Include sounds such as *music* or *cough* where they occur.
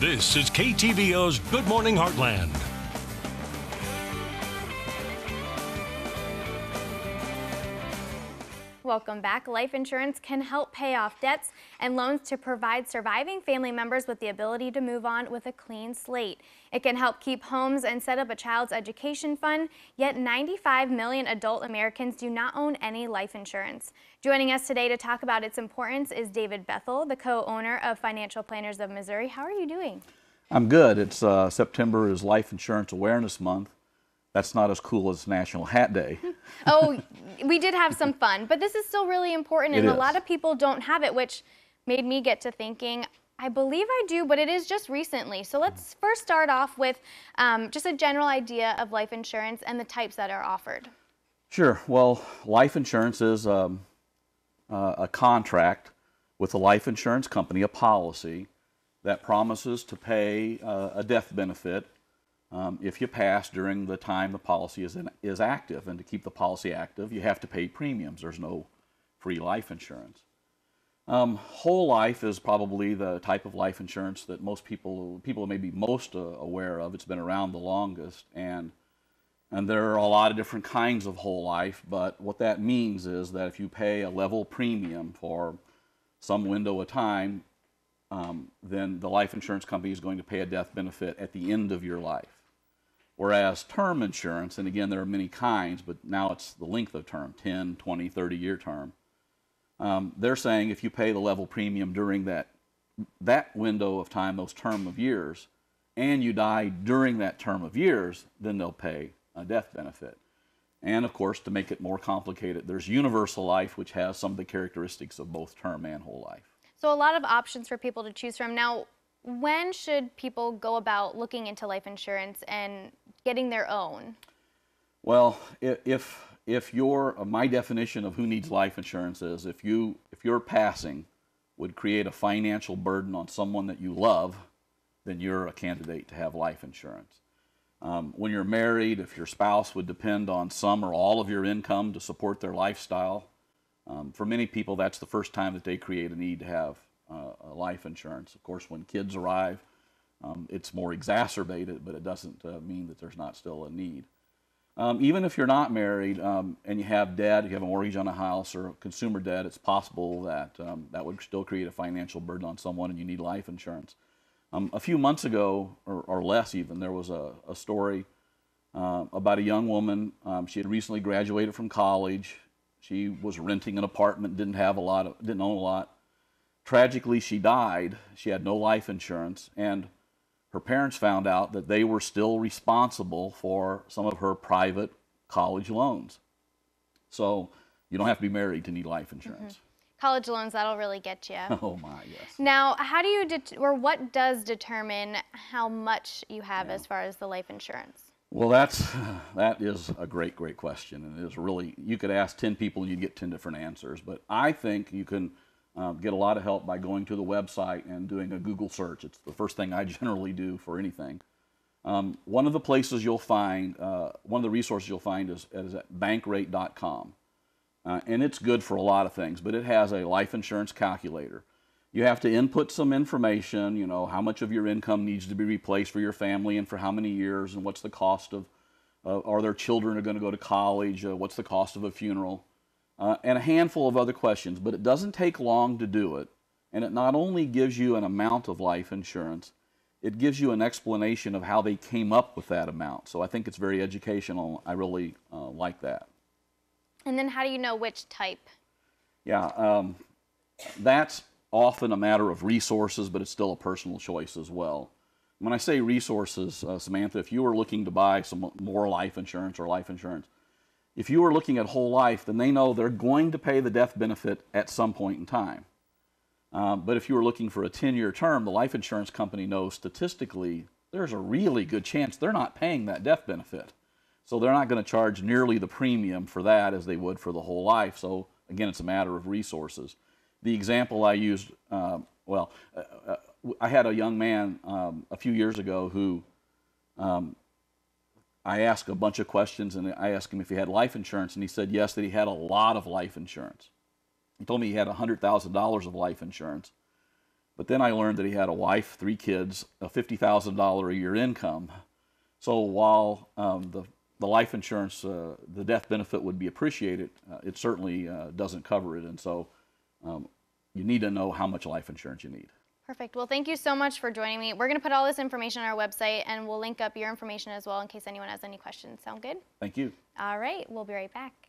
This is KTVO's Good Morning Heartland. Welcome back. Life insurance can help pay off debts and loans to provide surviving family members with the ability to move on with a clean slate. It can help keep homes and set up a child's education fund, yet 95 million adult Americans do not own any life insurance. Joining us today to talk about its importance is David Bethel, the co-owner of Financial Planners of Missouri. How are you doing? I'm good. It's uh, September is Life Insurance Awareness Month. That's not as cool as National Hat Day. *laughs* oh, we did have some fun, but this is still really important, and a lot of people don't have it, which made me get to thinking. I believe I do, but it is just recently. So let's first start off with um, just a general idea of life insurance and the types that are offered. Sure. Well, life insurance is um, uh, a contract with a life insurance company, a policy that promises to pay uh, a death benefit um, if you pass during the time the policy is, in, is active. And to keep the policy active, you have to pay premiums. There's no free life insurance. Um, whole life is probably the type of life insurance that most people people may be most uh, aware of. It's been around the longest, and and there are a lot of different kinds of whole life. But what that means is that if you pay a level premium for some window of time, um, then the life insurance company is going to pay a death benefit at the end of your life. Whereas term insurance, and again, there are many kinds, but now it's the length of term 10, 20, 30 year term. Um, they're saying if you pay the level premium during that, that window of time, those term of years, and you die during that term of years, then they'll pay a death benefit. And of course, to make it more complicated, there's universal life, which has some of the characteristics of both term and whole life. So a lot of options for people to choose from. Now, when should people go about looking into life insurance and getting their own? Well, if if your my definition of who needs life insurance is if you if your passing would create a financial burden on someone that you love, then you're a candidate to have life insurance. Um, when you're married, if your spouse would depend on some or all of your income to support their lifestyle, um, for many people that's the first time that they create a need to have uh, life insurance. Of course, when kids arrive, um, it's more exacerbated, but it doesn't uh, mean that there's not still a need. Um, even if you're not married um, and you have debt, you have a mortgage on a house or consumer debt, it's possible that um, that would still create a financial burden on someone and you need life insurance. Um, a few months ago, or, or less even, there was a, a story uh, about a young woman. She had recently graduated from college. She was renting an apartment, didn't have a lot, of, didn't own a lot. Tragically, she died. She had no life insurance, and her parents found out that they were still responsible for some of her private college loans. So you don't have to be married to need life insurance. Mm-hmm. College loans, that'll really get you. *laughs* Oh my, yes. Now, how do you, det- or what does determine how much you have as far as the life insurance? Well, that's *sighs* that is a great, great question, and it is really you could ask ten people and you'd get ten different answers. But I think you can um, get a lot of help by going to the website and doing a Google search. It's the first thing I *laughs* generally do for anything. Um, one of the places you'll find, uh, one of the resources you'll find is, is at bankrate.com. Uh, and it's good for a lot of things, but it has a life insurance calculator. You have to input some information, you know, how much of your income needs to be replaced for your family and for how many years, and what's the cost of, uh, are their children are going to go to college, uh, what's the cost of a funeral, uh, and a handful of other questions. But it doesn't take long to do it, and it not only gives you an amount of life insurance, it gives you an explanation of how they came up with that amount. So I think it's very educational. I really uh, like that. And then how do you know which type? Yeah, um, that's often a matter of resources, but it's still a personal choice as well. When I say resources, uh, Samantha, if you were looking to buy some more life insurance or life insurance, if you are looking at whole life, then they know they're going to pay the death benefit at some point in time. Um, but if you are looking for a 10 year term, the life insurance company knows statistically there's a really good chance they're not paying that death benefit. So they're not going to charge nearly the premium for that as they would for the whole life. So again, it's a matter of resources. The example I used, um, well, uh, uh, I had a young man um, a few years ago who um, I asked a bunch of questions and I asked him if he had life insurance, and he said yes, that he had a lot of life insurance. He told me he had $100,000 of life insurance. But then I learned that he had a wife, three kids, a $50,000 a year income. So while um, the, the life insurance, uh, the death benefit would be appreciated, uh, it certainly uh, doesn't cover it. And so um, you need to know how much life insurance you need. Perfect. Well, thank you so much for joining me. We're going to put all this information on our website and we'll link up your information as well in case anyone has any questions. Sound good? Thank you. All right, we'll be right back.